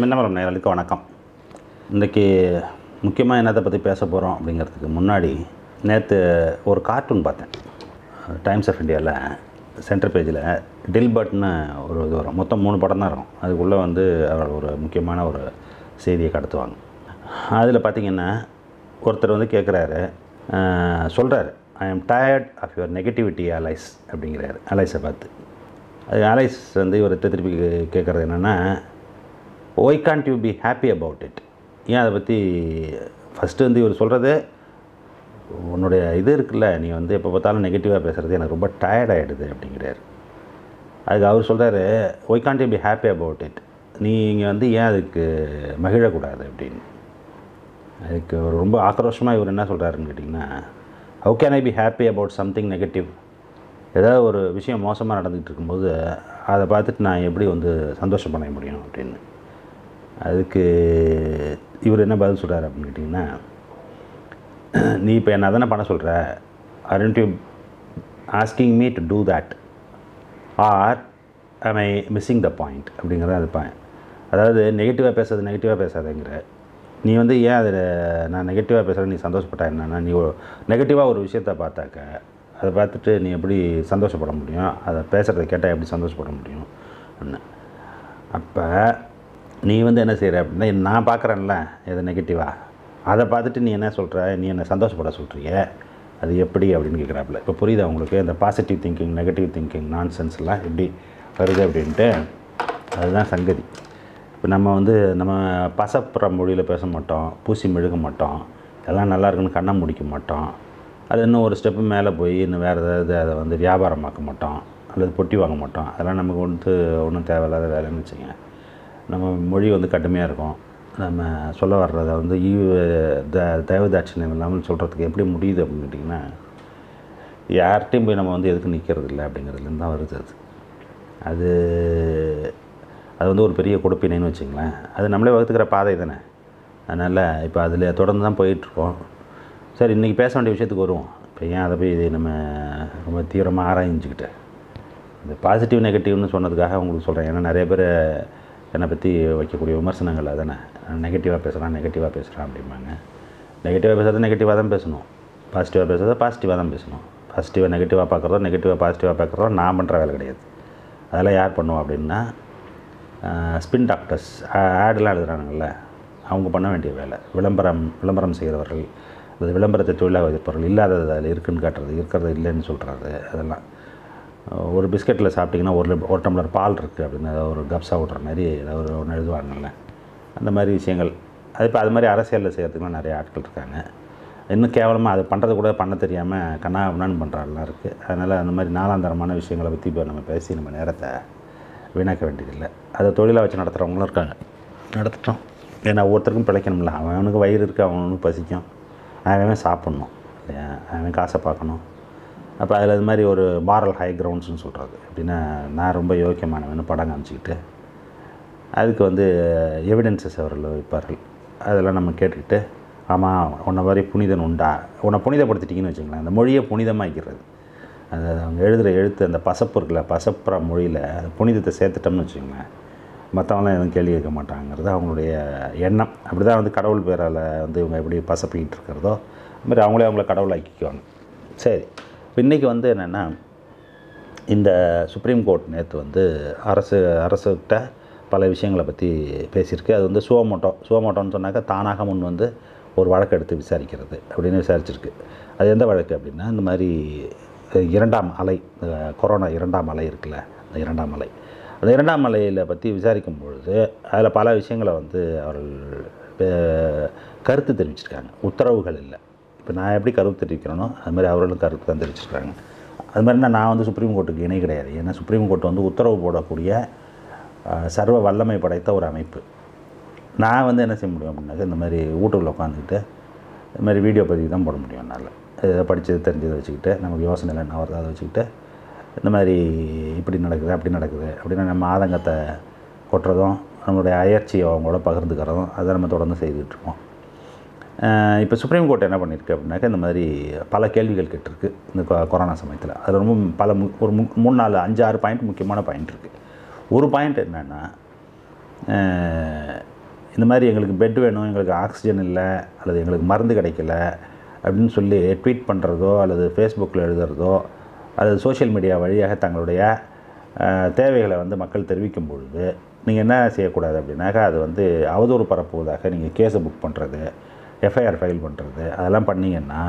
மின்னமரம் நேரலுக்கு வணக்கம். இன்றைக்கி முக்கியமாக என்னத்தை பற்றி பேச போகிறோம் அப்படிங்கிறதுக்கு முன்னாடி நேற்று ஒரு கார்ட்டூன் பார்த்தேன். டைம்ஸ் ஆஃப் இந்தியாவில் சென்டர் பேஜில் டில்பர்ட்னு ஒரு இது வரும். மொத்தம் மூணு படம் தான் இருக்கும். அதுக்குள்ளே வந்து அவர் ஒரு முக்கியமான ஒரு செய்தியை கடத்துவாங்க. அதில் பார்த்திங்கன்னா ஒருத்தர் வந்து கேட்குறாரு சொல்கிறாரு I am tired of your negativity Alice அப்படிங்கிறாரு. அலைஸை பார்த்து. அது அலைஸ் வந்து இவர்கிட்ட திருப்பி கேட்குறது என்னென்னா why can't you be happy about it ஏன் அதை பற்றி ஃபஸ்ட்டு வந்து இவர் சொல்கிறது உன்னுடைய இது இருக்குல்ல நீ வந்து எப்போ பார்த்தாலும் நெகட்டிவாக பேசுகிறது எனக்கு ரொம்ப டயர்ட் ஆகிடுது அப்படிங்கிறாரு. அதுக்கு அவர் சொல்கிறாரு why can't you be happy about it நீங்கள் வந்து ஏன் அதுக்கு மகிழக்கூடாது? அப்படின்னு. அதுக்கு அவர் ரொம்ப ஆக்ரோஷமாக இவர் என்ன சொல்கிறாருன்னு கேட்டிங்கன்னா how can I be happy about something negative ஏதாவது ஒரு விஷயம் மோசமாக நடந்துகிட்டு இருக்கும்போது அதை பார்த்துட்டு நான் எப்படி வந்து சந்தோஷம் பண்ண முடியும் அப்படின்னு. அதுக்கு இவர் என்ன பதில் சொல்கிறார் அப்படின்னு கேட்டிங்கன்னா நீ இப்போ என்ன தானே பண்ண சொல்கிற aren't you asking me to do that or I I missing the point அப்படிங்கிறத அது அதாவது நெகட்டிவாக பேசுறது நெகட்டிவாக பேசாதேங்கிற. நீ வந்து ஏன் அதில் நான் நெகட்டிவாக பேசுகிறேன் நீ சந்தோஷப்பட்டா என்னன்னா நீ நெகட்டிவாக ஒரு விஷயத்தை பார்த்தாக்க அதை பார்த்துட்டு நீ எப்படி சந்தோஷப்பட முடியும்? அதை பேசுகிறத கேட்டால் எப்படி சந்தோஷப்பட முடியும்? அப்படின்னு. அப்போ நீ வந்து என்ன செய்கிற அப்படின்னா நான் பார்க்குறேன்ல எது நெகட்டிவாக அதை பார்த்துட்டு நீ என்ன சொல்கிற நீ என்ன சந்தோஷப்பட சொல்கிறிய அது எப்படி அப்படின்னு கேட்குறாப்புல இப்போ புரியுதா உங்களுக்கு? இந்த பாசிட்டிவ் திங்கிங் நெகட்டிவ் திங்கிங் நான்சென்ஸ்லாம் எப்படி வருது அப்படின்ட்டு அதுதான் சங்கதி. இப்போ நம்ம வந்து நம்ம பசப்புற மொழியில் பேச மாட்டோம் பூசி மெழுக மாட்டோம் எல்லாம் நல்லா இருக்குன்னு கண்ணை முடிக்க மாட்டோம். அது இன்னும் ஒரு ஸ்டெப்பு மேலே போய் இன்னும் வேறு ஏதாவது அதை வந்து வியாபாரமாக்க மாட்டோம் அல்லது பொட்டி வாங்க மாட்டோம். அதெல்லாம் நமக்கு வந்து ஒன்றும் தேவையில்லாத வேலைன்னு வச்சுக்கோங்க. நம்ம மொழி வந்து கடுமையாக இருக்கும். நம்ம சொல்ல வர்றதை வந்து ஈ த தயவுதாட்சியம் இல்லாமல் சொல்கிறதுக்கு எப்படி முடியுது அப்படின்னு கேட்டிங்கன்னா யார்கிட்டையும் போய் நம்ம வந்து எதுக்கு நிற்கிறது இல்லை அப்படிங்கிறதுலேருந்து தான் வருது அது. அது அது வந்து ஒரு பெரிய கொடுப்பினைன்னு வச்சுங்களேன். அது நம்மளே வகுத்துக்கிற பாதை தானே. அதனால் இப்போ அதில் தொடர்ந்து தான் போயிட்டுருக்கோம். சரி இன்றைக்கி பேச வேண்டிய விஷயத்துக்கு வருவோம். இப்போ ஏன் அதை போய் நம்ம ரொம்ப தீவிரமாக ஆராய்ஞ்சிக்கிட்டு? இந்த பாசிட்டிவ் நெகட்டிவ்னு சொன்னதுக்காக உங்களுக்கு சொல்கிறேன் ஏன்னா நிறைய பேர் என்னை பற்றி வைக்கக்கூடிய விமர்சனங்கள் அதானே? நெகட்டிவாக பேசுகிறான் நெகட்டிவாக பேசுகிறான் அப்படிம்பாங்க. நெகட்டிவாக பேசுறது நெகட்டிவாக தான் பேசணும். பாசிட்டிவாக பேசுகிறத பாசிட்டிவாக தான் பேசணும். பாசிட்டிவாக நெகட்டிவாக பார்க்குறதோ நெகட்டிவாக பாசிட்டிவாக பார்க்குறதோ நான் பண்ணுற வேலை கிடையாது. அதெல்லாம் யார் பண்ணுவோம் அப்படின்னா ஸ்பின் டாக்டர்ஸ் ஆடெலாம் எழுதுகிறானுங்கள அவங்க பண்ண வேண்டிய வேலை. விளம்பரம் விளம்பரம் செய்கிறவர்கள் அது விளம்பரத்தை தொழிலாக வைப்பவர்கள் இல்லாதது அதில் இருக்குன்னு காட்டுறது இருக்கிறது இல்லைன்னு சொல்கிறது அதெல்லாம். ஒரு பிஸ்கெட்டில் சாப்பிட்டிங்கன்னா ஒரு ஒரு டம்ளர் பால் இருக்குது அப்படின்னு ஏதாவது ஒரு கப்ஸா விட்ற மாதிரி ஏதாவது ஒரு ஒன்று எழுதுவாங்கல்ல. அந்த மாதிரி விஷயங்கள். அது இப்போ அது மாதிரி அரசியலில் செய்கிறதுக்குலாம் நிறைய ஆட்கள் இருக்காங்க. இன்னும் கேவலமாக அது பண்ணுறது கூட பண்ண தெரியாமல் கண்ணா அப்படின்னு பண்ணுறாள்லாம் இருக்குது அதனால் அந்த மாதிரி நாலாந்தரமான விஷயங்களை பற்றி இப்போ நம்ம பேசி நம்ம நேரத்தை வீணாக்க வேண்டியதில்லை. அதை தொழிலாக வச்சு நடத்துகிறவங்களும் இருக்காங்க. நடத்தட்டும் ஏன்னா ஒவ்வொருத்தருக்கும் பிழைக்கணும்ல. அவனுக்கு வயிறு இருக்குது அவனுக்கு பசிக்கும். அவன் சாப்பிட்ணும் இல்லையா? அவன் காசை பார்க்கணும். அப்போ அதில் இது மாதிரி ஒரு மாரல் ஹை கிரவுண்ட்ஸ்னு சொல்கிறது எப்படின்னா நான் ரொம்ப யோக்கியமானவன் படம் காமிச்சிக்கிட்டு அதுக்கு வந்து எவிடன்சஸ் அவர்கள் வைப்பார்கள். அதெல்லாம் நம்ம கேட்டுக்கிட்டு ஆமாம் உன்னை மாதிரி புனிதன் உண்டா? உன்னை புனிதப்படுத்திட்டீங்கன்னு வச்சுக்கலாம் அந்த மொழியை புனிதமாக்கிறது அது அவங்க எழுதுகிற எழுத்து அந்த பசப்பு இருக்குல்ல பசப்புற மொழியில் அந்த புனிதத்தை சேர்த்துட்டோம்னு வச்சுக்கோங்களேன் மற்றவங்களாம் எதுவும் கேள்வி கேட்க மாட்டாங்கிறது அவங்களுடைய எண்ணம். அப்படி தான் வந்து கடவுள் பேரால் வந்து இவங்க எப்படி பசப்பிக்கிட்டு இருக்கிறதோ அது மாதிரி அவங்களே அவங்கள கடவுளாக்கிக்குவாங்க. சரி. இப்போ இன்றைக்கி வந்து என்னென்னா இந்த சுப்ரீம் கோர்ட் நேற்று வந்து அரசு அரசுகிட்ட பல விஷயங்களை பற்றி பேசியிருக்கு. அது வந்து சுவமோட்டோ சுவமோட்டோன்னு சொன்னாக்கா தானாக முன் வந்து ஒரு வழக்கு எடுத்து விசாரிக்கிறது அப்படின்னு விசாரிச்சிருக்கு. அது எந்த வழக்கு அப்படின்னா இந்த மாதிரி இரண்டாம் அலை கொரோனா இரண்டாம் அலை இருக்குல்ல அந்த இரண்டாம் அலை. அந்த இரண்டாம் அலையில் பற்றி விசாரிக்கும் பொழுது அதில் பல விஷயங்களை வந்து அவர்கள் கருத்து தெரிவிச்சிருக்காங்க. உத்தரவுகள் இல்லை. இப்போ நான் எப்படி கருத்து தெரிவிக்கிறேனோ அது மாதிரி அவர்களும் கருத்து தான் தெரிவிச்சிருக்காங்க அது மாதிரினா நான் வந்து சுப்ரீம் கோர்ட்டுக்கு இணை கிடையாது. ஏன்னா சுப்ரீம் கோர்ட் வந்து உத்தரவு போடக்கூடிய சர்வ வல்லமை படைத்த ஒரு அமைப்பு. நான் வந்து என்ன செய்ய முடியும் அப்படின்னாக்க இந்த மாதிரி வீட்டுக்குள்ள உட்காந்துக்கிட்டு இந்த மாதிரி வீடியோ பதிவு தான் போட முடியும் என்னால். இதை படித்தது தெரிஞ்சதை வச்சுக்கிட்டு நமக்கு யோசனையில் என்ன வருதோ அதை வச்சுக்கிட்டு இந்த மாதிரி இப்படி நடக்குது அப்படி நடக்குது அப்படின்னு நம்ம ஆதங்கத்தை கொட்டுறதும் நம்மளுடைய அயற்சியை அவங்களோட பகிர்ந்துக்கிறதும் அதை நம்ம தொடர்ந்து செய்துகிட்ருக்கோம் இருக்கோம். இப்போ சுப்ரீம் கோர்ட் என்ன பண்ணியிருக்கு அப்படின்னாக்கா இந்த மாதிரி பல கேள்விகள் கேட்டிருக்கு இந்த கொ- கொரோனா சமயத்தில். அது ரொம்ப பல மு- ஒரு மு- மூணு நாலு அஞ்சு ஆறு பாயிண்ட் முக்கியமான பாயிண்ட் இருக்குது ஒரு பாயிண்ட் என்னென்னா இந்த மாதிரி எங்களுக்கு பெட் வேணும் எங்களுக்கு ஆக்சிஜன் இல்லை அல்லது எங்களுக்கு மருந்து கிடைக்கல அப்படின்னு சொல்லி ட்வீட் பண்ணுறதோ அல்லது ஃபேஸ்புக்கில் எழுதுறதோ அல்லது சோஷியல் மீடியா வழியாக தங்களுடைய தேவைகளை வந்து மக்கள் தெரிவிக்கும் பொழுது நீங்கள் என்ன செய்யக்கூடாது அப்படின்னாக்கா அது வந்து அவதூறு பரப்புவதாக நீங்கள் கேஸை புக் பண்ணுறது எஃப்ஐஆர் ஃபைல் பண்ணுறது அதெல்லாம் பண்ணிங்கன்னா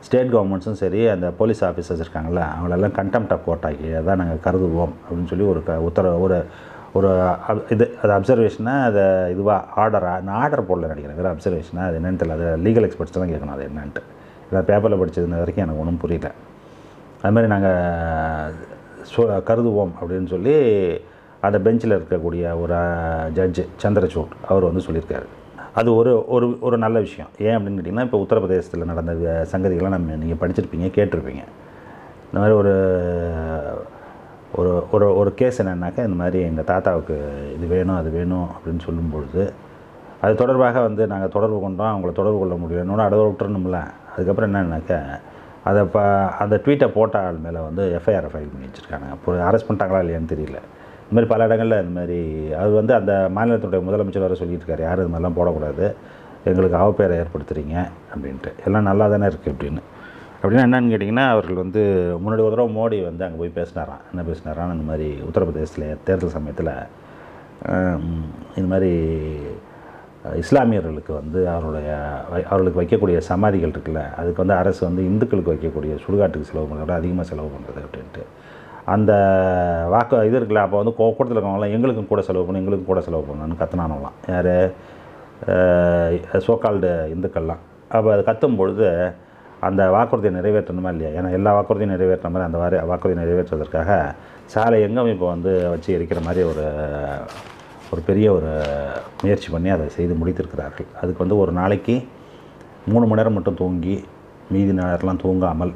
ஸ்டேட் கவர்மெண்ட்ஸும் சரி அந்த போலீஸ் ஆஃபீஸர்ஸ் இருக்காங்கள அவங்களெல்லாம் கண்டெம்ட் ஆஃப் கோர்ட் ஆகி அதான் நாங்கள் கருதுவோம் அப்படின்னு சொல்லி ஒரு க உத்தரவு ஒரு ஒரு அப்- இது அது அப்சர்வேஷனாக அதை இதுவாக ஆர்டராக நான் ஆர்டர் போடல நினைக்கிறேன் வேறு அப்சர்வேஷனாக அது என்னென்னு தெரியல அது லீகல் எக்ஸ்பர்ட்ஸ் தான் கேட்கணும் அது என்னன்ட்டு. இதை பேப்பரில் படித்தது வரைக்கும் எனக்கு ஒன்றும் புரியல. அது மாதிரி நாங்கள் சொ கருதுவோம் அப்படின்னு சொல்லி அந்த பெஞ்சில் இருக்கக்கூடிய ஒரு ஜட்ஜு சந்திரசூட் அவர் வந்து சொல்லியிருக்காரு. அது ஒரு ஒரு ஒரு நல்ல விஷயம். ஏன் அப்படின்னு கேட்டிங்கன்னா இப்போ உத்தரப்பிரதேசத்தில் நடந்த வி- சங்கதிகள்லாம் நம்ம நீங்கள் படிச்சிருப்பீங்க கேட்டிருப்பீங்க. இந்த மாதிரி ஒரு ஒரு ஒரு ஒரு கேஸ் என்னன்னாக்கா இந்த மாதிரி எங்கள் தாத்தாவுக்கு இது வேணும் அது வேணும் அப்படின்னு சொல்லும்பொழுது அது தொடர்பாக வந்து நாங்கள் தொடர்பு கொண்டோம். அவங்கள தொடர்பு கொள்ள முடியலன்னு அடவை விட்டுறணும்ல. அதுக்கப்புறம் என்னன்னாக்கா அதை ப அந்த ட்வீட்டை போட்ட ஆள் மேலே வந்து எஃப்ஐஆர் ஃபைல் பண்ணி வச்சுருக்காங்க அப்போ அரெஸ்ட் பண்ணிட்டாங்களா இல்லையான்னு தெரியல. இந்த மாதிரி பல இடங்களில் இந்த மாதிரி அது வந்து அந்த மாநிலத்துடைய முதலமைச்சர் வர சொல்லிட்டு இருக்காரு யாரும் இது மாதிரிலாம் போடக்கூடாது. எங்களுக்கு அவப்பேரை ஏற்படுத்துகிறீங்க அப்படின்ட்டு. எல்லாம் நல்லா தானே இருக்குது அப்படின்னு. அப்படின்னா என்னன்னு கேட்டிங்கன்னா அவர்கள் வந்து முன்னாடி ஒரு தடவை மோடி வந்து அங்கே போய் பேசினாராம். என்ன பேசினாராம்? இந்த மாதிரி உத்தரப்பிரதேசத்தில் தேர்தல் சமயத்தில் இந்த மாதிரி இஸ்லாமியர்களுக்கு வந்து அவருடைய வை- அவர்களுக்கு வைக்கக்கூடிய சமாதிகள் இருக்குல்ல அதுக்கு வந்து அரசு வந்து இந்துக்களுக்கு வைக்கக்கூடிய சுடுகாட்டுக்கு செலவு பண்ணுறத விட அதிகமாக செலவு பண்ணுறது அப்படின்ட்டு. அந்த வாக்கு இது இருக்குல்ல அப்போ வந்து கூட்டத்தில் இருக்கவங்களாம் எங்களுக்கும் கூட செலவு பண்ணு எங்களுக்கும் கூட செலவு பண்ணணும்னு கத்துனானவங்களாம் யார்? சோக்கால்டு இந்துக்கள்லாம். அப்போ அது கத்தும் பொழுது அந்த வாக்குறுதியை நிறைவேற்றணுமா இல்லையா? ஏன்னா எல்லா வாக்குறுதியும் நிறைவேற்ற மாதிரி அந்த வாரி வாக்குறுதியை நிறைவேற்றுவதற்காக சாலை எங்கும் இப்போ வந்து வச்சு எரிக்கிற மாதிரி ஒரு ஒரு பெரிய ஒரு முயற்சி பண்ணி அதை செய்து முடித்திருக்கிறார்கள். அதுக்கு வந்து ஒரு நாளைக்கு மூணு மணி நேரம் மட்டும் தூங்கி மீதி நேரம்லாம் தூங்காமல்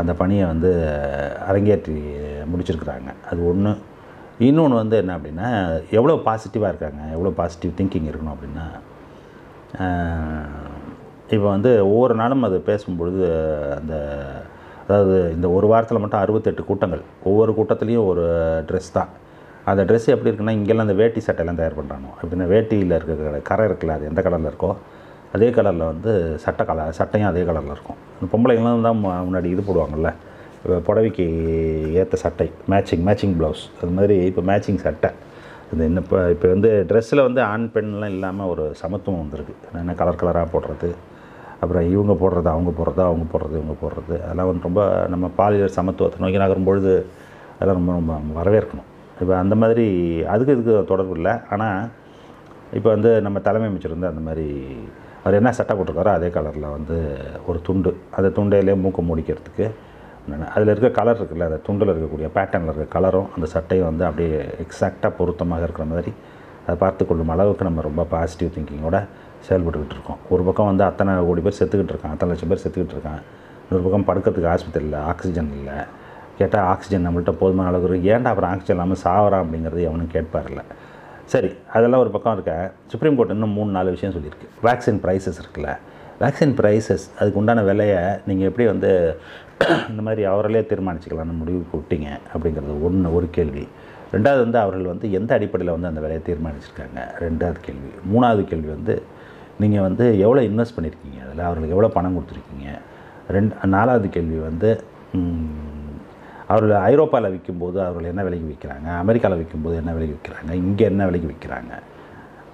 அந்த பணியை வந்து அரங்கேற்றி முடிச்சிருக்கிறாங்க. அது ஒன்று இன்னொன்று வந்து என்ன அப்படின்னா எவ்வளோ பாசிட்டிவாக இருக்காங்க எவ்வளோ பாசிட்டிவ் திங்கிங் இருக்கணும் அப்படின்னா இப்போ வந்து ஒவ்வொரு நாளும் அது பேசும்பொழுது அந்த அதாவது இந்த ஒரு வாரத்தில் மட்டும் அறுபத்தெட்டு கூட்டங்கள். ஒவ்வொரு கூட்டத்துலேயும் ஒரு ட்ரெஸ் தான். அந்த ட்ரெஸ் எப்படி இருக்குன்னா இங்கெல்லாம் அந்த வேட்டி சட்டையெல்லாம் தயார் பண்ணுறாங்க அப்படின்னா வேட்டியில் இருக்க கரை இருக்குல்ல அது எந்த கலரில் இருக்கோ அதே கலரில் வந்து சட்டை கலர் சட்டையும் அதே கலரில் இருக்கும். இந்த பொம்பளைங்களாம் தான் முன்னாடி இது போடுவாங்கள்ல இப்போ புடவைக்கு ஏற்ற சட்டை மேட்சிங் மேட்சிங் ப்ளவுஸ் அது மாதிரி இப்போ மேட்சிங் சட்டை. இந்த என்ன இப்போ இப்போ வந்து ட்ரெஸ்ஸில் வந்து ஆண் பெண்லாம் இல்லாமல் ஒரு சமத்துவம் வந்திருக்கு. என்ன கலர் கலராக போடுறது? அப்புறம் இவங்க போடுறது அவங்க போடுறது அவங்க போடுறது இவங்க போடுறது. அதெல்லாம் வந்து ரொம்ப நம்ம பாலியல் சமத்துவத்தை நோக்கி நகரும் பொழுது அதெல்லாம் ரொம்ப ரொம்ப வரவேற்கணும். இப்போ அந்த மாதிரி அதுக்கு இதுக்கு தொடர்பு இல்லை. ஆனால் இப்போ வந்து நம்ம தலைமை அமைச்சர் வந்து அந்த மாதிரி அவர் என்ன சட்டை போட்டிருக்காரோ அதே கலரில் வந்து ஒரு துண்டு. அந்த துண்டையிலே மூக்க முடிக்கிறதுக்கு அதில் இருக்க கலர் இருக்குல்ல அந்த துண்டில் இருக்கக்கூடிய பேட்டர்னில் இருக்க கலரும் அந்த சட்டையும் வந்து அப்படியே எக்ஸாக்டாக பொருத்தமாக இருக்கிற மாதிரி அதை பார்த்து கொள்ளும் அளவுக்கு நம்ம ரொம்ப பாசிட்டிவ் திங்கிங்கோட செயல்பட்டுக்கிட்டு இருக்கோம். ஒரு பக்கம் வந்து அத்தனை கோடி பேர் செத்துக்கிட்டு இருக்கான் அத்தனை லட்சம் பேர் செத்துக்கிட்டு இருக்கான் இன்னொரு பக்கம் படுக்கிறதுக்கு ஆஸ்பத்திரி இல்லை ஆக்சிஜன் இல்லை. கேட்டால் ஆக்சிஜன் நம்மள்ட்ட போதுமான அளவுக்கு ஏன்டா அப்புறம் ஆக்சிஜன் இல்லாமல் சாவரா அப்படிங்கிறது எவனும் கேட்பார்ல சரி அதெல்லாம் ஒரு பக்கம் இருக்க சுப்ரீம் கோர்ட் இன்னும் மூணு நாலு விஷயம் சொல்லியிருக்கு. வேக்சின் ப்ரைஸஸ் இருக்குல்ல. வேக்சின் ப்ரைஸஸ் அதுக்கு உண்டான விலையை நீங்கள் எப்படி வந்து இந்த மாதிரி அவர்களே தீர்மானிச்சுக்கலாம்னு முடிவு விட்டீங்க அப்படிங்கிறது ஒன்று ஒரு கேள்வி. ரெண்டாவது வந்து அவர்கள் வந்து எந்த அடிப்படையில் வந்து அந்த விலையை தீர்மானிச்சிருக்காங்க? ரெண்டாவது கேள்வி. மூணாவது கேள்வி வந்து நீங்கள் வந்து எவ்வளோ இன்வெஸ்ட் பண்ணியிருக்கீங்க? அதில் அவர்களுக்கு எவ்வளோ பணம் கொடுத்துருக்கீங்க? ரெண்டு நாலாவது கேள்வி வந்து அவர்கள் ஐரோப்பாவில் விற்கும்போது அவர்கள் என்ன விலைக்கு விற்கிறாங்க? அமெரிக்காவில் விற்கும்போது என்ன விலைக்கு விற்கிறாங்க? இங்கே என்ன விலைக்கு விற்கிறாங்க?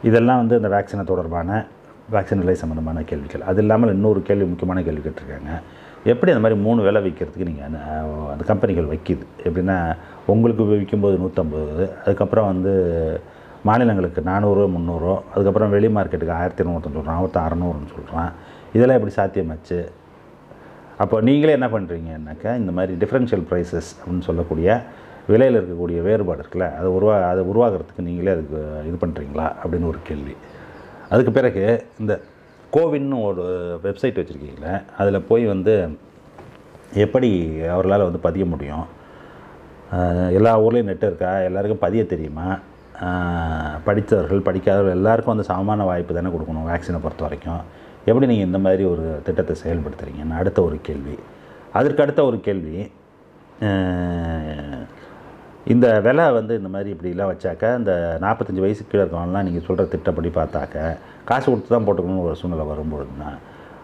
இதெல்லாம் வந்து இந்த வேக்சினை தொடர்பான வேக்சின் விலை சம்மந்தமான கேள்விகள். அது இல்லாமல் இன்னொரு கேள்வி முக்கியமான கேள்வி கேட்டிருக்காங்க. எப்படி அந்த மாதிரி மூணு விலை விற்கிறதுக்கு நீங்கள் அந்த அந்த கம்பெனிகள் வைக்கிது? எப்படின்னா உங்களுக்கு விற்கும்போது நூற்றம்பது அதுக்கப்புறம் வந்து மாநிலங்களுக்கு நானூறு முந்நூறு அதுக்கப்புறம் வெளி மார்க்கெட்டுக்கு ஆயிரத்தி இரநூறுன்னு சொல்கிறான் ஆயிரத்தி அறநூறுன்னு சொல்கிறான் இதெல்லாம் எப்படி சாத்தியமாச்சு? அப்போ நீங்களே என்ன பண்ணுறீங்கன்னாக்கா இந்த மாதிரி டிஃப்ரென்ஷியல் ப்ரைஸஸ் அப்படின்னு சொல்லக்கூடிய விலையில் இருக்கக்கூடிய வேறுபாடு இருக்குல்ல அதை உருவா அதை உருவாகிறதுக்கு நீங்களே அதுக்கு இது பண்ணுறீங்களா அப்படின்னு ஒரு கேள்வி. அதுக்கு பிறகு இந்த கோவின்னு ஒரு வெப்சைட் வச்சுருக்கீங்களே அதில் போய் வந்து எப்படி அவர்களால் வந்து பதிய முடியும்? எல்லா ஊர்லேயும் நெட் இருக்கா? எல்லாருக்கும் பதிய தெரியுமா? படித்தவர்கள் படிக்காதவர்கள் எல்லாருக்கும் வந்து சமமான வாய்ப்பு தானே கொடுக்கணும் வேக்சினை பொறுத்த வரைக்கும். எப்படி நீங்கள் இந்த மாதிரி ஒரு திட்டத்தை செயல்படுத்துகிறீங்கன்னு அடுத்த ஒரு கேள்வி. அதற்கு அடுத்த ஒரு கேள்வி இந்த விலை வந்து இந்த மாதிரி இப்படிலாம் வச்சாக்க இந்த நாற்பத்தஞ்சு வயசு கீழே இருக்கவங்கலாம் நீங்கள் சொல்கிற திட்டப்படி பார்த்தாக்க காசு கொடுத்து தான் போட்டுக்கணும்னு ஒரு சூழ்நிலை வரும்பொழுதுனா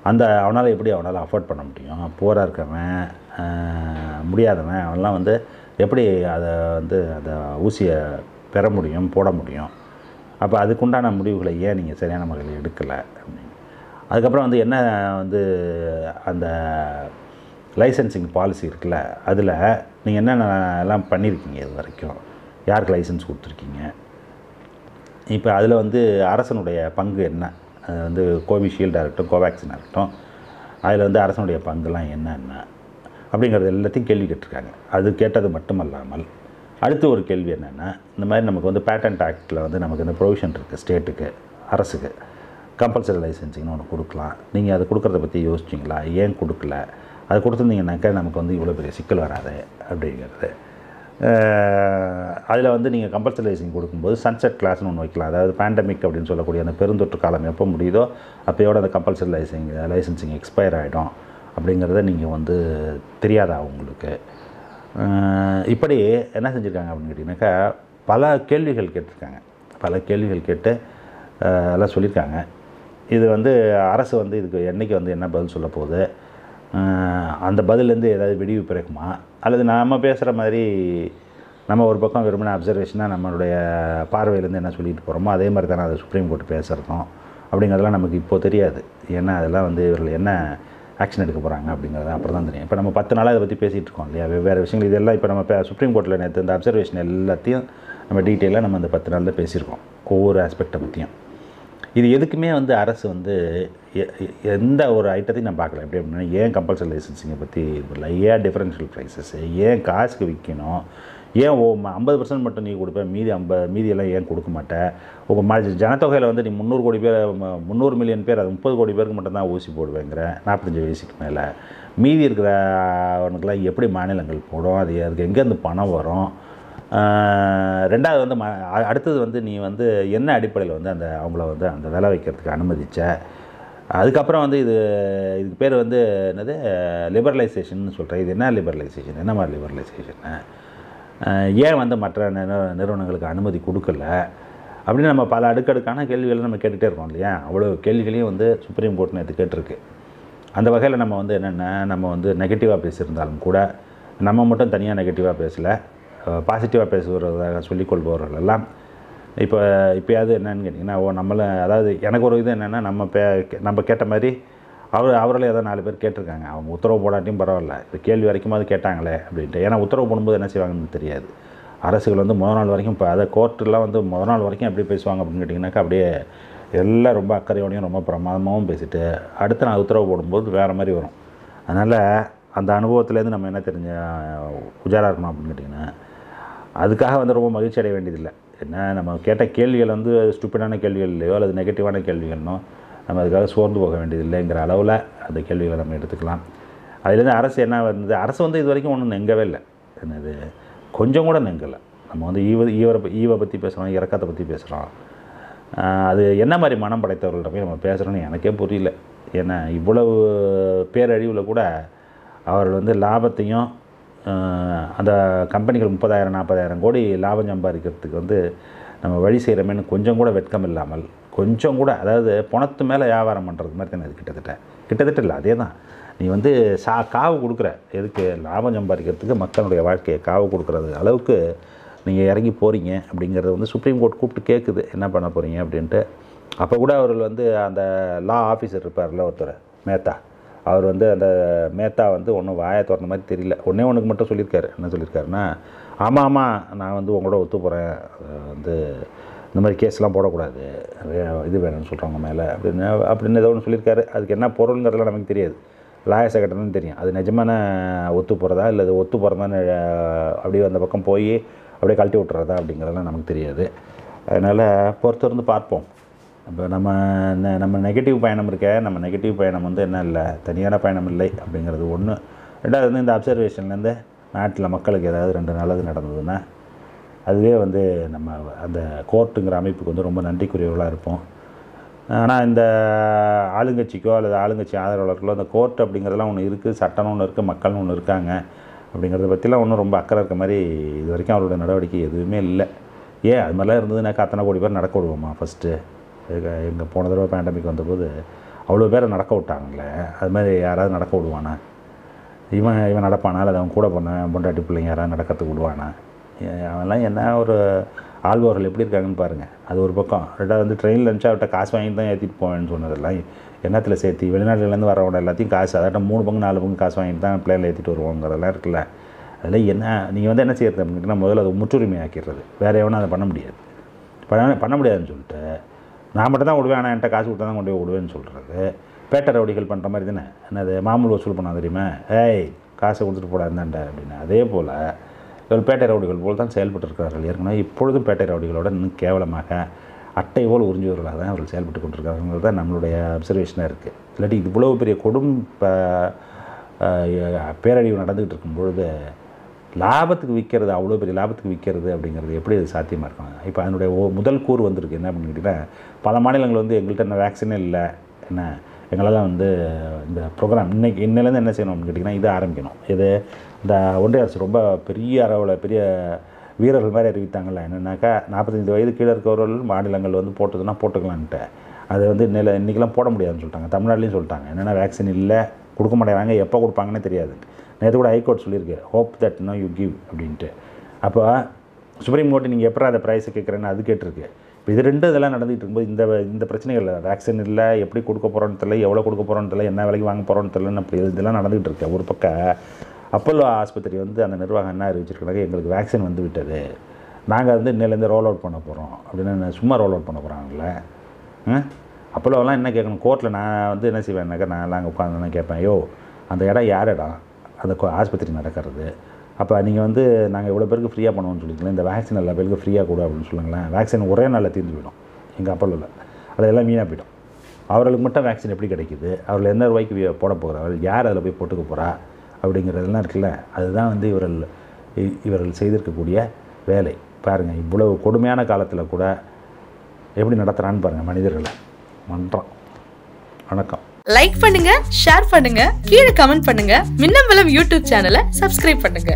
அந்த அவனால் எப்படி அவனால் அஃபோர்ட் பண்ண முடியும்? போராக இருக்கவன் முடியாதவன் அவன்லாம் வந்து எப்படி அதை வந்து அந்த ஊசியை பெற முடியும் போட முடியும்? அப்போ அதுக்குண்டான முடிவுகளை ஏன் நீங்கள் சரியான முறையில் எடுக்கலை? அப்படின்னு அதுக்கப்புறம் வந்து என்ன வந்து அந்த லைசன்சிங் பாலிசி இருக்குல்ல அதில் நீங்கள் என்னென்ன எல்லாம் பண்ணியிருக்கீங்க இது வரைக்கும்? யாருக்கு லைசன்ஸ் கொடுத்துருக்கீங்க? இப்போ அதில் வந்து அரசனுடைய பங்கு என்ன? அது வந்து கோவிஷீல்டாக இருக்கட்டும் கோவேக்சினாக இருக்கட்டும் அதில் வந்து அரசனுடைய பங்குலாம் என்னென்ன? அப்படிங்கிறது எல்லாத்தையும் கேள்வி கேட்டிருக்காங்க. அது கேட்டது மட்டுமல்லாமல் அடுத்து ஒரு கேள்வி என்னென்னா இந்த மாதிரி நமக்கு வந்து பேட்டன்ட் ஆக்டில் வந்து நமக்கு இந்த ப்ரொவிஷன் இருக்குது ஸ்டேட்டுக்கு அரசுக்கு. கம்பல்சரி லைசன்ஸிங்னு ஒன்று கொடுக்கலாம். நீங்கள் அது கொடுக்குறத பற்றி யோசிச்சிங்களா? ஏன் கொடுக்கல? அது கொடுத்துருந்தீங்கன்னாக்கா நமக்கு வந்து இவ்வளோ பெரிய சிக்கல் வராது அப்படிங்கிறது. அதில் வந்து நீங்கள் கம்பல்சரி லைசன்ஸ் கொடுக்கும்போது சன்செட் கிளாஸ்னு ஒன்று வைக்கலாம். அதாவது பேண்டமிக் அப்படின்னு சொல்லக்கூடிய அந்த பெருந்தொற்று காலம் எப்போ முடியுதோ அப்போயோட அந்த கம்பல்சரி லைசிங் லைசன்சிங் எக்ஸ்பயர் ஆகிடும் அப்படிங்கிறத நீங்கள் வந்து தெரியாதா உங்களுக்கு? இப்படி என்ன செஞ்சுருக்காங்க அப்படின்னு கேட்டிங்கனாக்கா பல கேள்விகள் கேட்டிருக்காங்க. பல கேள்விகள் கேட்டு எல்லாம் சொல்லியிருக்காங்க. இது வந்து அரசு வந்து இதுக்கு என்னைக்கு வந்து என்ன பதில் சொல்ல போகுது? அந்த பதிலேருந்து ஏதாவது விடிவு பிறக்குமா? அல்லது நாம் பேசுகிற மாதிரி நம்ம ஒரு பக்கம் வெறுமனே அப்சர்வேஷனாக நம்மளுடைய பார்வையிலேருந்து என்ன சொல்லிட்டு போகிறோமோ அதே மாதிரி தானே அதை சுப்ரீம் கோர்ட் பேசுகிறதும் அப்படிங்கிறதெல்லாம் நமக்கு இப்போது தெரியாது. ஏன்னா அதெல்லாம் வந்து இவர்கள் என்ன ஆக்ஷன் எடுக்க போகிறாங்க அப்படிங்கிறது அப்புறம் தான் தெரியும். இப்போ நம்ம பத்து நாளாக இதை பற்றி பேசிகிட்டு இருக்கோம் இல்லையா? வெவ்வேறு விஷயங்கள் இதெல்லாம் இப்போ நம்ம சுப்ரீம் கோர்ட்டில் நேற்று இந்த அப்சர்வேஷன் எல்லாத்தையும் நம்ம டீட்டெயிலாக நம்ம அந்த பத்து நாளில் பேசியிருக்கோம். ஒவ்வொரு ஆஸ்பெக்டை பற்றியும் இது எதுக்குமே வந்து அரசு வந்து எ- எந்த ஒரு ஐட்டத்தையும் நான் பார்க்கல. எப்படி அப்படின்னா ஏன் கம்பல்சரி லைசன்சிங்கை பற்றி இது ஏன் டிஃபரன்ஷியல் ப்ரைஸஸ் ஏன் காசுக்கு விற்கணும் ஏன் ஓ ஐம்பது பர்சன்ட் மட்டும் நீ கொடுப்பேன் மீதி ஐம்பது மீதியெல்லாம் ஏன் கொடுக்க மாட்டேன் உங்கள் ம ஜனத்தொகையில் வந்து நீ முந்நூறு கோடி பேர் முந்நூறு மில்லியன் பேர் அது முப்பது கோடி பேருக்கு மட்டும்தான் ஊசி போடுவேங்கிற நாற்பத்தஞ்சு வயசுக்கு மேலே. மீதி இருக்கிற அவனுக்கெல்லாம் எப்படி மாநிலங்கள் போடும்? அது அதுக்கு எங்கேருந்து பணம் வரும்? ரெண்டாவது வந்து ம அடுத்தது வந்து நீ வந்து என்ன அடிப்படையில் வந்து அந்த அவங்கள வந்து அந்த வேலை வைக்கிறதுக்கு அனுமதித்த அதுக்கப்புறம் வந்து இது இதுக்கு பேர் வந்து என்னது? லிபரலைசேஷன் சொல்கிறேன் இது என்ன லிபரலைசேஷன்? என்ன மாதிரி லிபரலைசேஷன்? ஏன் வந்து மற்ற நிறுவனங்களுக்கு அனுமதி கொடுக்கல? அப்படின்னு நம்ம பல அடுக்கடுக்கான கேள்விகளை நம்ம கேட்டுகிட்டே இருக்கோம் இல்லையா? அவ்வளோ கேள்விகளையும் வந்து சுப்ரீம் கோர்ட் நேற்று கேட்டிருக்கு. அந்த வகையில் நம்ம வந்து என்னென்ன நம்ம வந்து நெகட்டிவாக பேசியிருந்தாலும் கூட நம்ம மட்டும் தனியாக நெகட்டிவாக பேசலை. பாசிட்டிவாக பேசுகிறதாக சொல்லிக்கொள்பவர்கள் எல்லாம் இப்போ இப்போயாவது என்னன்னு கேட்டிங்கன்னா ஓ நம்மளை அதாவது எனக்கு ஒரு இது என்னென்னா நம்ம பே நம்ம கேட்ட மாதிரி அவர் அவர்களே ஏதோ நாலு பேர் கேட்டிருக்காங்க. அவங்க உத்தரவு போடாட்டியும் பரவாயில்ல. இந்த கேள்வி வரைக்குமாவது கேட்டாங்களே அப்படின்ட்டு. ஏன்னா உத்தரவு போடும்போது என்ன செய்வாங்கன்னு தெரியாது. அரசுகள் வந்து முதல் நாள் வரைக்கும் இப்போ அதை கோர்ட்டெலாம் வந்து முதல் நாள் வரைக்கும் எப்படி பேசுவாங்க அப்படின்னு கேட்டிங்கனாக்கா அப்படியே எல்லாம் ரொம்ப அக்கறையோடையும் ரொம்ப பிரமாதமாகவும் பேசிட்டு அடுத்த நாள் உத்தரவு போடும்போது வேறு மாதிரி வரும். அதனால் அந்த அனுபவத்துலேருந்து நம்ம என்ன தெரிஞ்ச உஜாராக இருக்கணும் அப்படின்னு கேட்டிங்கன்னா அதுக்காக வந்து ரொம்ப மகிழ்ச்சி அடைய வேண்டியதில்லை. என்ன நம்ம கேட்ட கேள்விகள் வந்து ஸ்டூப்பிடான கேள்விகள் இல்லையோ அல்லது நெகட்டிவான கேள்விகள்னோ நம்ம அதுக்காக சோர்ந்து போக வேண்டியதில்லைங்கிற அளவில் அந்த கேள்விகளை நம்ம எடுத்துக்கலாம். அதுலேருந்து அரசு என்ன வந்தது? அரசு வந்து இது வரைக்கும் ஒன்றும் நெங்கவே இல்லை. என்னது கொஞ்சம் கூட நெங்கலை. நம்ம வந்து ஈவ ஈவரை ஈவை பற்றி பேசுகிறோம் இறக்கத்தை பற்றி பேசுகிறோம் அது என்ன மாதிரி மனம் படைத்தவர்கள்ட்ட போய் நம்ம பேசுகிறோன்னு எனக்கே புரியல. ஏன்னா இவ்வளவு பேரழிவில் கூட அவர்கள் வந்து லாபத்தையும் அந்த கம்பெனிகள் முப்பதாயிரம் நாற்பதாயிரம் கோடி லாபம் சம்பாதிக்கிறதுக்கு வந்து நம்ம வழி செய்கிறோமேனு கொஞ்சம் கூட வெட்கம் இல்லாமல் கொஞ்சம் கூட அதாவது பணத்து மேலே வியாபாரம் பண்ணுறது மாதிரி தானே அது கிட்டத்தட்ட. கிட்டத்தட்ட இல்லை அதே தான். நீ வந்து சா காவு கொடுக்குற. எதுக்கு? லாபம் சம்பாதிக்கிறதுக்கு மக்களுடைய வாழ்க்கையை காவு கொடுக்குறது அளவுக்கு நீங்கள் இறங்கி போகிறீங்க அப்படிங்கிறது வந்து சுப்ரீம் கோர்ட் கூப்பிட்டு கேட்குது என்ன பண்ண போகிறீங்க அப்படின்ட்டு. அப்போ கூட அவர்கள் வந்து அந்த லா ஆஃபீஸர் இருப்பார்ல ஒருத்தர் மேத்தா. அவர் வந்து அந்த மேத்தா வந்து ஒன்றும் வாயை திறந்த மாதிரி தெரியல. ஒன்றே ஒன்றுக்கு மட்டும் சொல்லியிருக்காரு. என்ன சொல்லியிருக்காருன்னா ஆமாம் ஆமாம் நான் வந்து உங்களோட ஒத்து போகிறேன் வந்து இந்த மாதிரி கேஸ்லாம் போடக்கூடாது. இது வேணும்னு சொல்கிறாங்க மேலே. அப்படின்னு அப்படின்னு ஏதோ ஒன்று சொல்லியிருக்காரு. அதுக்கு என்ன பொருளுங்கிறதுலாம் நமக்கு தெரியாது. லாயர் செக்ரட்டரின்னு தெரியும். அது நிஜமான ஒத்து போகிறதா இல்லை அது ஒத்து போகிறதான்னு அப்படியே அந்த பக்கம் போய் அப்படியே கழட்டி விட்டுறதா அப்படிங்கிறதெல்லாம் நமக்கு தெரியாது. அதனால் பொறுத்திருந்து பார்ப்போம். இப்போ நம்ம நெ- நம்ம நெகட்டிவ் பயணம் இருக்க நம்ம நெகட்டிவ் பயணம் வந்து என்ன இல்லை தனியான பயணம் இல்லை அப்படிங்கிறது ஒன்று ரெண்டாவது வந்து இந்த அப்சர்வேஷன்லேருந்து நாட்டில் மக்களுக்கு ஏதாவது ரெண்டு நல்லது நடந்ததுன்னா அதுவே வந்து நம்ம அந்த கோர்ட்டுங்கிற அமைப்புக்கு வந்து ரொம்ப நன்றிக்குரியவர்களாக இருப்போம். ஆனால் இந்த ஆளுங்கட்சிக்கோ அல்லது ஆளுங்கட்சி ஆதரவாளர்களோ அந்த கோர்ட் அப்படிங்கிறதெல்லாம் ஒன்று இருக்குது சட்டம்னு ஒன்று இருக்குது மக்கள்னு ஒன்று இருக்காங்க. அப்படிங்கிறத பற்றிலாம் ஒன்றும் ரொம்ப அக்கறை இருக்க மாதிரி இது வரைக்கும் அவரோட நடவடிக்கை எதுவுமே இல்லை. ஏன்? அது மாதிரிலாம் இருந்ததுனாக்கா அத்தனை கோடி பேர் நடக்க விடுவோமா ஃபஸ்ட்டு எங்கள் போன தடவை பேண்டமிக் வந்தபோது அவ்வளோ பேரை நடக்க விட்டாங்களே. அது மாதிரி யாராவது நடக்க விடுவானா? இவன் இவன் நடப்பானா? அல்லது அவன் கூட போனேன் பொண்டாட்டி பிள்ளைங்க யாராவது நடக்கிறதுக்கு விடுவானா? ஏ- அவன்லாம் என்ன ஒரு ஆழ்வார்கள் எப்படி இருக்காங்கன்னு பாருங்கள் அது ஒரு பக்கம். ரெண்டாவது வந்து ட்ரெயினில் இருந்துச்சு அவர்கிட்ட காசு வாங்கிட்டு தான் ஏற்றிட்டு போவேன்னு சொன்னதெல்லாம் என்னத்தில் சேர்த்து வெளிநாட்டுலேருந்து வரவங்க எல்லாத்தையும் காசு அதாட்ட மூணு பங்கு நாலு பங்கு காசு வாங்கிட்டு தான் பிளேனில் ஏற்றிட்டு வருவோங்கிறதெல்லாம் இருக்குல்ல. அதில் என்ன நீங்கள் வந்து என்ன செய்யறது அப்படின்னா முதல்ல அது முற்றுரிமை ஆக்கிடுறது. வேறு எவனும் அதை பண்ண முடியாது. பண்ண பண்ண முடியாதுன்னு சொல்லிட்டு நான் மட்டும் தான் விடுவேன் ஆனால் என்கிட்ட காசு கொடுத்தா தான் கொண்டு போய் விடுவேன்னு சொல்கிறது பேட்டை ரவுடிகள் பண்ணுற மாதிரி தானே? என்னது மாமூல் வசூல் பண்ணா தெரியுமா? ஏய் காசை கொடுத்துட்டு போடா இருந்தாண்ட அப்படின்னு. அதே போல் இவர் பேட்டை ரவுடிகள் போல் தான் செயல்பட்டு இருக்கிறார்கள் ஏற்கனவே இப்பொழுதும் பேட்டை ரவுடிகளோட இன்னும் கேவலமாக அட்டை போல் உறிஞ்சுவர்களாக தான் அவர்கள் செயல்பட்டு கொண்டிருக்கிறார்கள் தான் நம்மளுடைய அப்சர்வேஷனாக இருக்குது இல்லாட்டி இவ்வளவு பெரிய கொடும் பேரழிவு நடந்துக்கிட்டு இருக்கும் பொழுது லாபத்துக்கு விற்கிறது அவ்வளோ பெரிய லாபத்துக்கு விற்கிறது அப்படிங்கிறது எப்படி அது சாத்தியமாக இருக்கும்? இப்போ அதனுடைய ஓ- முதல் கூறு வந்திருக்கு. என்ன பண்ணிக்கிட்டீங்கன்னா பல மாநிலங்கள் வந்து எங்கள்கிட்ட என்ன வேக்சினே இல்லை. என்ன? எங்களால் வந்து இந்த ப்ரோக்ராம் இன்னைக்கு இன்னிலேருந்து என்ன செய்யணும் அப்படின்னு கேட்டிங்கன்னா இதை ஆரம்பிக்கணும். இது இந்த ஒன்றிய அரசு ரொம்ப பெரிய அளவில் பெரிய வீரர்கள் மாதிரி அறிவித்தாங்கல்ல. என்னென்னாக்கா நாற்பத்தஞ்சு வயது கீழே இருக்கவர்கள் மாநிலங்கள் வந்து போட்டதுன்னா போட்டுக்கலான்ட்டு. அது வந்து நில இன்றைக்கெல்லாம் போட முடியாதுன்னு சொல்லிட்டாங்க. தமிழ்நாட்டிலையும் சொல்லிட்டாங்க. என்னென்னா வேக்சின் இல்லை. கொடுக்க மாட்டேங்கிறாங்க. எப்போ கொடுப்பாங்கன்னே தெரியாது. நேற்று கூட ஹைகோர்ட் சொல்லியிருக்கு hope that no you give அப்படின்ட்டு. அப்போ சுப்ரீம் கோர்ட்டு நீங்கள் எப்போ அதை ப்ரைஸை கேட்குறேன்னு அது கேட்டிருக்கு. இப்போ இது ரெண்டு இதெல்லாம் நடந்துகிட்டு இருக்கும்போது இந்த இந்த பிரச்சனைகள் வேக்சின் இல்லை எப்படி கொடுக்க போகிறோன்னு தெரியல எவ்வளோ கொடுக்க போகிறோன்னு தெரியல என்ன விலைக்கு வாங்க போகிறோன்னு தெரியலன்னு அப்படி இதெல்லாம் நடந்துகிட்டு இருக்கு. ஒரு பக்கம் அப்பல்லோ ஆஸ்பத்திரி வந்து அந்த நிர்வாகம் என்ன அறிவிச்சிருக்காங்க எங்களுக்கு வேக்சின் வந்து விட்டது. நாங்கள் வந்து இன்னிலேருந்து ரோல் அவுட் பண்ண போகிறோம் அப்படின்னு சும்மா ரோல் அவுட் பண்ண போகிறாங்களே அப்போல்லாம் என்ன கேட்கணும்? கோர்ட்டில் நான் வந்து என்ன செய்வேன்னாக்கா நான் அங்கே உட்காந்து கேட்பேன். யோ அந்த இடம் யார் இடம் அந்த ஆஸ்பத்திரி நடக்கிறது. அப்போ நீங்கள் வந்து நாங்கள் இவ்வளோ பேருக்கு ஃப்ரீயாக பண்ணுவோம்னு சொல்லிக்கலாம் இந்த வேக்சின் எல்லா பேருக்கு ஃப்ரீயாக கொடு அப்படின்னு சொல்லுங்களேன். வேக்சின் ஒரே நாளில் தீர்ந்து போயிடும். எங்கள் அப்போலில் அதெல்லாம் வீணாக போயிடும். அவர்களுக்கு மட்டும் வேக்சின் எப்படி கிடைக்குது? அவர்கள் எந்த ரூபாய்க்கு போட போட அவர் யார் அதில் போய் போட்டுக்க போகிறா அப்படிங்கிறதெல்லாம் இருக்குல்ல. அதுதான் வந்து இவர்கள் இ- இவர்கள் செய்திருக்கக்கூடிய வேலை. பாருங்கள் இவ்வளவு கொடுமையான காலத்தில் கூட எப்படி நடத்துகிறான்னு பாருங்கள் மனிதர்களை. மன்றம் வணக்கம். லைக் பண்ணுங்க ஷேர் பண்ணுங்க கீழே கமெண்ட் பண்ணுங்க. மின்னம்பலம் யூடியூப் சேனலை சப்ஸ்கிரைப் பண்ணுங்க.